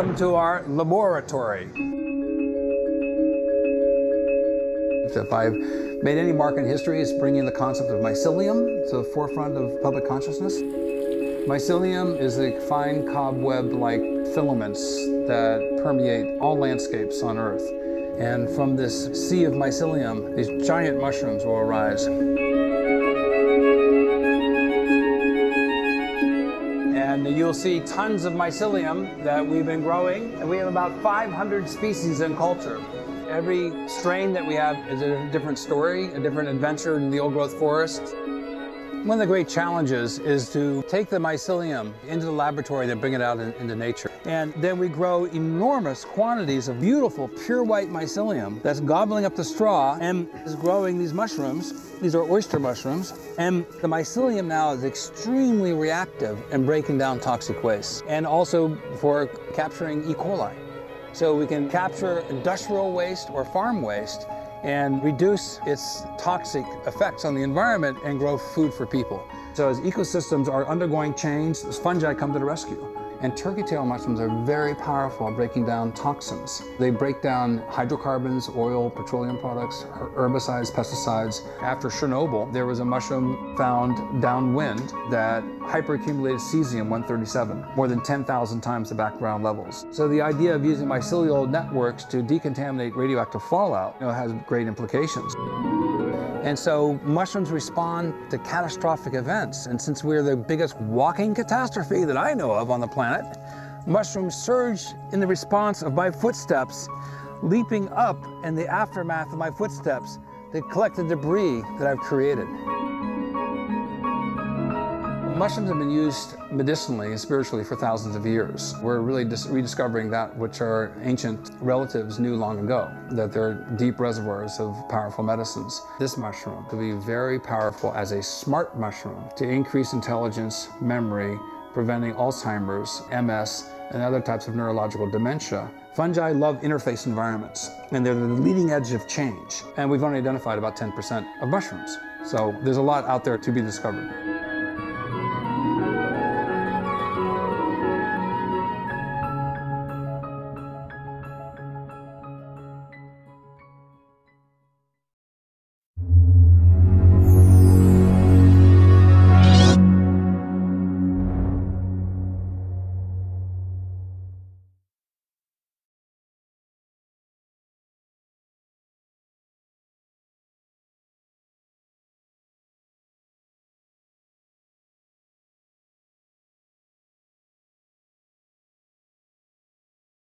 Welcome to our laboratory. If I've made any mark in history, it's bringing the concept of mycelium to the forefront of public consciousness. Mycelium is the fine cobweb-like filaments that permeate all landscapes on Earth. And from this sea of mycelium, these giant mushrooms will arise. You'll see tons of mycelium that we've been growing. And we have about 500 species in culture. Every strain that we have is a different story, a different adventure in the old growth forest. One of the great challenges is to take the mycelium into the laboratory and bring it out in, into nature. And then we grow enormous quantities of beautiful, pure white mycelium that's gobbling up the straw and is growing these mushrooms. These are oyster mushrooms. And the mycelium now is extremely reactive in breaking down toxic waste and also for capturing E. coli. So we can capture industrial waste or farm waste and reduce its toxic effects on the environment and grow food for people. So as ecosystems are undergoing change, fungi come to the rescue. And turkey tail mushrooms are very powerful at breaking down toxins. They break down hydrocarbons, oil, petroleum products, herbicides, pesticides. After Chernobyl, there was a mushroom found downwind that hyperaccumulated cesium-137, more than 10,000 times the background levels. So the idea of using mycelial networks to decontaminate radioactive fallout you know, has great implications. And so mushrooms respond to catastrophic events. And since we're the biggest walking catastrophe that I know of on the planet, mushrooms surge in the response of my footsteps, leaping up in the aftermath of my footsteps to collect the debris that I've created. Mushrooms have been used medicinally and spiritually for thousands of years. We're really rediscovering that which our ancient relatives knew long ago, that they're deep reservoirs of powerful medicines. This mushroom could be very powerful as a smart mushroom to increase intelligence, memory, preventing Alzheimer's, MS, and other types of neurological dementia. Fungi love interface environments, and they're the leading edge of change. And we've only identified about 10% of mushrooms. So there's a lot out there to be discovered.